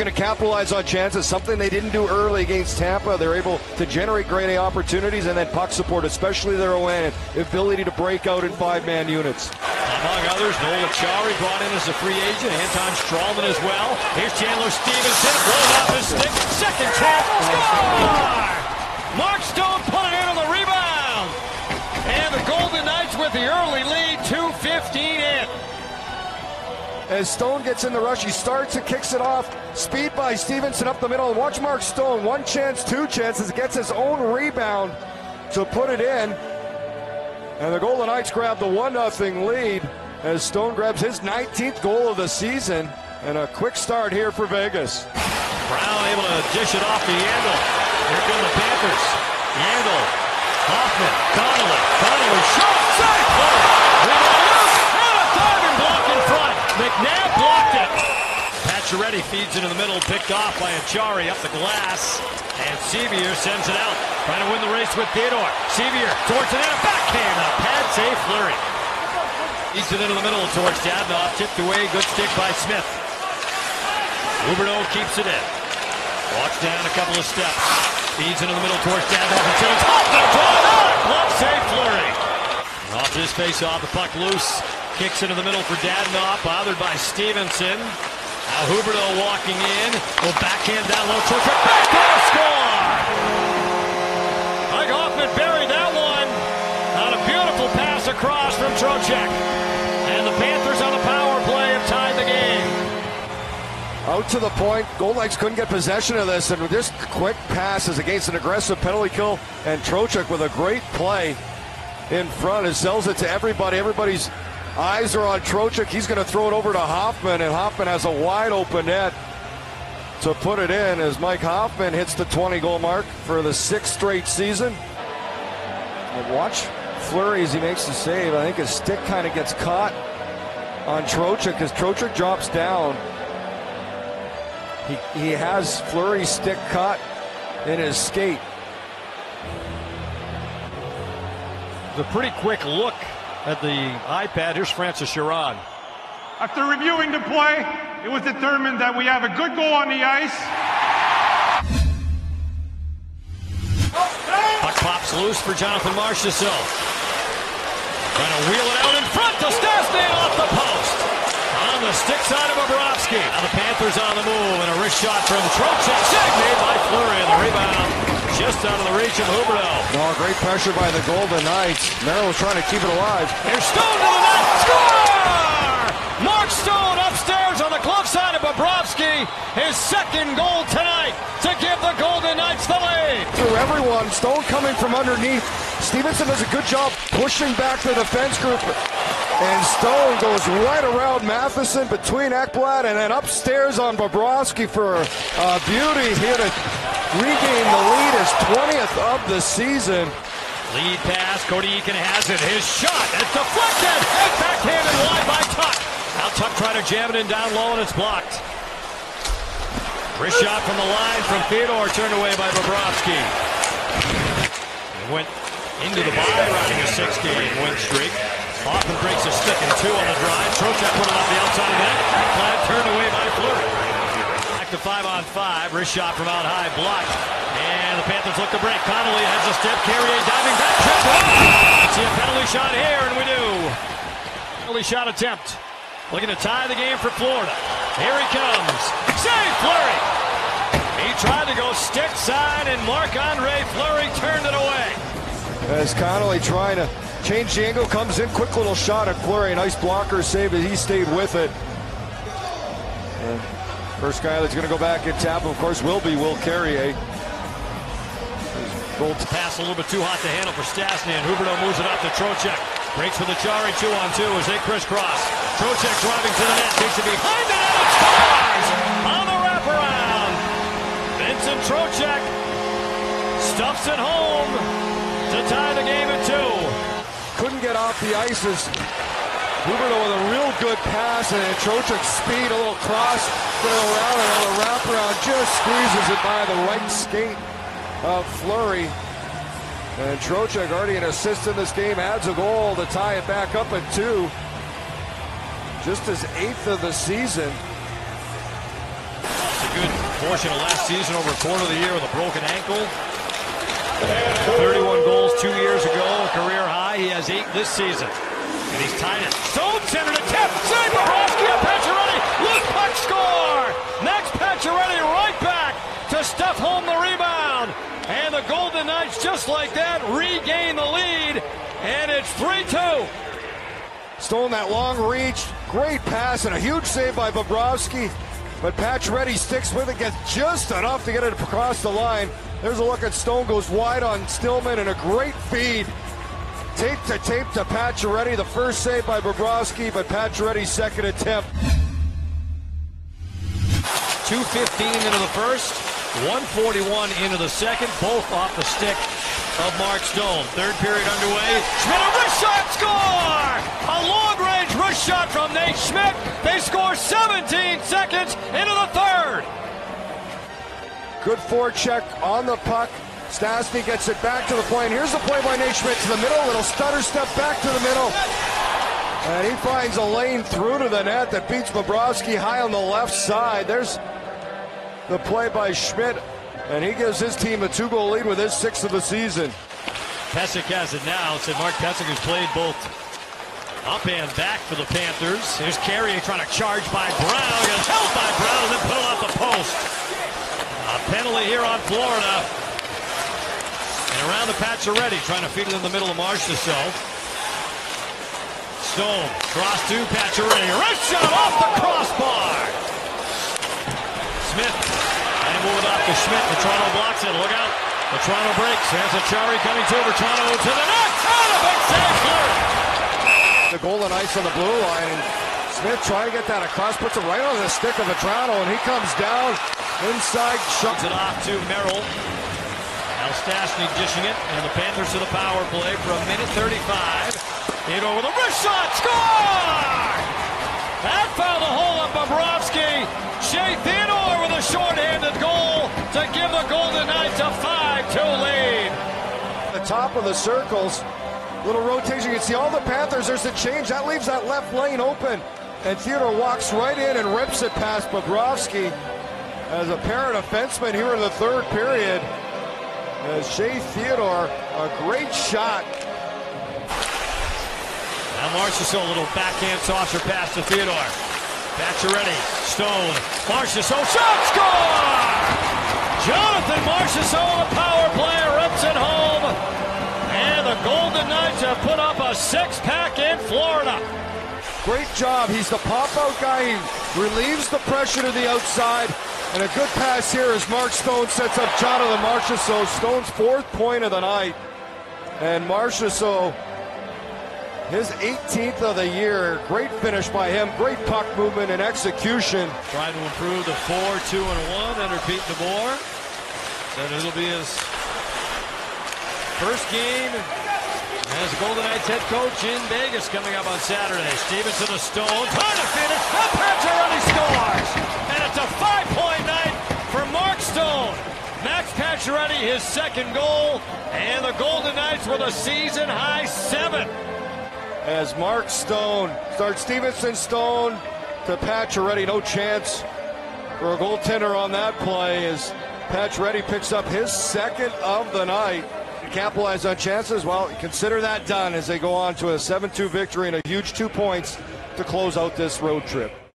going to capitalize on chances, something they didn't do early against Tampa. They're able to generate great opportunities and then puck support, especially their own ability to break out in five-man units. Among others, Noel Acciari brought in as a free agent, Anton Stralman as well. Here's Chandler Stephenson, blown off his stick, second chance, score! Mark Stone put it in on the rebound! And the Golden Knights with the early lead, As Stone gets in the rush, he starts and kicks it off. Speed by Stephenson up the middle. Watch Mark Stone. One chance, two chances. Gets his own rebound to put it in. And the Golden Knights grab the 1 0 lead as Stone grabs his 19th goal of the season. And a quick start here for Vegas. Brown able to dish it off to Yandle. Here come the Panthers. Yandle. Hoffman. Connolly. Connolly shot. Safe. McNabb blocked it. Pacioretty feeds into the middle, picked off by Acciari up the glass. And Sceviour sends it out. Trying to win the race with Theodore. Sceviour towards the net, backhand, a pad save flurry. Eats it into the middle towards Dadonov, tipped away, good stick by Smith. Huberdeau keeps it in. Walks down a couple of steps. Feeds into the middle towards Dadonov and Simmons. Off the draw! Glove save flurry. Off his face off, the puck loose. Kicks into the middle for Dadonov, bothered by Stephenson. Now Huberdeau walking in. Will backhand down low. Trocheck backdoor score! Mike Hoffman buried that one. On a beautiful pass across from Trocheck. And the Panthers on the power play have tied the game. Out to the point. Gold Knights couldn't get possession of this, and this quick pass is against an aggressive penalty kill. And Trocheck with a great play in front and sells it to everybody. Everybody's Eyes are on Trocheck. He's going to throw it over to Hoffman, and Hoffman has a wide open net to put it in as Mike Hoffman hits the 20 goal mark for the sixth straight season. And watch Fleury as he makes the save. I think his stick kind of gets caught on Trocheck as Trocheck drops down. He, he has Fleury's stick caught in his skate. The pretty quick look at the iPad. Here's Francis Charron. After reviewing the play, it was determined that we have a good goal on the ice. Puck pops loose for Jonathan Marchessault. Trying to wheel it out in front to Stastny off the post. On the stick side of Bobrovsky. Now the Panthers on the move and a wrist shot from Trocheck. Save made by Fleury. and The rebound just out of the reach of Huberdeau. No, great pressure by the Golden Knights. Merrill's trying to keep it alive. Here's Stone to the net. Score! Mark Stone upstairs on the glove side of Bobrovsky. His second goal tonight to give the Golden Knights the lead. Through everyone. Stone coming from underneath. Stephenson does a good job pushing back the defense group. And Stone goes right around Matheson between Ekblad and then upstairs on Bobrovsky for a beauty here to regain the lead as 20th of the season. Lead pass, Cody Eakin has it. His shot is deflected and backhanded wide by Tuch. Now Tuch trying to jam it in down low and it's blocked. Wrist shot from the line from Theodore, turned away by Bobrovsky. He went into the bye, riding a six-game win streak. Hoffman breaks a stick and two on the drive. Trocheck put it on the outside net. Flat turned away by Fleury Back to five on five. Wrist shot from out high, blocked. And the Panthers look to break. Connolly has a step. Carrier diving back. Trip. Oh! See a penalty shot here, and we do. Penalty shot attempt. Looking to tie the game for Florida. Here he comes. Save Fleury. He tried to go stick side, and Marc-Andre Fleury turned it away. As Connolly trying to change the angle, comes in, quick little shot at Fleury. Nice blocker save as he stayed with it. And First guy that's going to go back and tap, of course, will be Will Carrier. Gold pass a little bit too hot to handle for Stastny, and Huberdeau moves it up to Trocheck. Breaks for the Chari two on two as they crisscross. Trocheck driving to the net, takes it behind the net, and scores on the wraparound. Vincent Trocheck stuffs it home to tie the game at two. Couldn't get off the ice as Huberdeau with a real good pass and Trocheck speed, a little cross, go around and on the wraparound just squeezes it by the right skate of Fleury. And Trocheck already an assist in this game, adds a goal to tie it back up at two. Just his eighth of the season. It's a good portion of last season over a quarter of the year with a broken ankle. 31 goals two years ago, career high. He has eight this season. And he's tied it. Stone centered a tip. Save Bobrovsky and Pacioretty. Loose puck score. Next Pacioretty right back to stuff home the rebound. And the Golden Knights, just like that, regain the lead. And it's 3-2. Stone that long reach, great pass, and a huge save by Bobrovsky. But Pacioretty sticks with it, gets just enough to get it across the line. There's a look at Stone, goes wide on Stralman, and a great feed. Tape to tape to Pacioretty. The first save by Bobrovsky, but Pacioretty's second attempt. 2.15 into the first, 141 into the second, both off the stick of Mark Stone. Third period underway. Schmidt, a wrist shot, score! A long-range wrist shot from Nate Schmidt. They score 17 seconds into the third. Good forecheck on the puck. Stastny gets it back to the point. Here's the play by Nate Schmidt to the middle. Little stutter step back to the middle. And he finds a lane through to the net that beats Bobrovsky high on the left side. There's the play by Schmidt. And he gives his team a two-goal lead with his sixth of the season. Pysyk has it now. It's Mark Pysyk has played both up and back for the Panthers. Here's Carrier trying to charge by Brown. Held by Brown and then put it off the post. A penalty here on Florida. And around the Pacioretty, trying to feed it in the middle of Marchessault. Stone, cross to Pacioretty. Wrist shot off the crossbar. Smith and move it off to Schmidt. Vatrano blocks it. Look out. Vatrano breaks. Here's Acciari coming to over Toronto to the net. And a big save clear. The Golden Knights on the blue line. Smith trying to get that across, puts it right on the stick of Vatrano, and he comes down inside. Shuts it off to Merrill. Now Stastny dishing it, and the Panthers to the power play for a minute 35. Hit over the wrist shot, score! That found the hole of Bobrovsky. Shea Theodore with a shorthanded goal to give the Golden Knights a 5-2 lead. The top of the circles, little rotation. You can see all the Panthers. There's a change. That leaves that left lane open. And Theodore walks right in and rips it past Bobrovsky as a pair of defensemen here in the third period. As Shea Theodore, a great shot. Now Marchessault, a little backhand saucer pass to Theodore. Pacioretty, Stone, Marchessault, shot, score! Jonathan Marchessault, the power play, rips it home. And the Golden Knights have put up a six-pack in Florida. Great job. He's the pop-out guy. He relieves the pressure to the outside. And a good pass here as Mark Stone sets up Jonathan Marchessault. Stone's fourth point of the night. And Marchessault, his 18th of the year. Great finish by him. Great puck movement and execution. Trying to improve the 4 2 and 1 under Pete DeBoer. Said it'll be his first game as Golden Knights head coach in Vegas coming up on Saturday. Stephenson to Stone. Trying to finish. Pacioretty scores. And it's a five-point night for Mark Stone. Max Pacioretty, his second goal. And the Golden Knights with a season-high seven. As Mark Stone starts Stephenson Stone to Pacioretty. No chance for a goaltender on that play as Pacioretty picks up his second of the night capitalize on chances? Well, consider that done as they go on to a 7 2 victory and a huge two points to close out this road trip.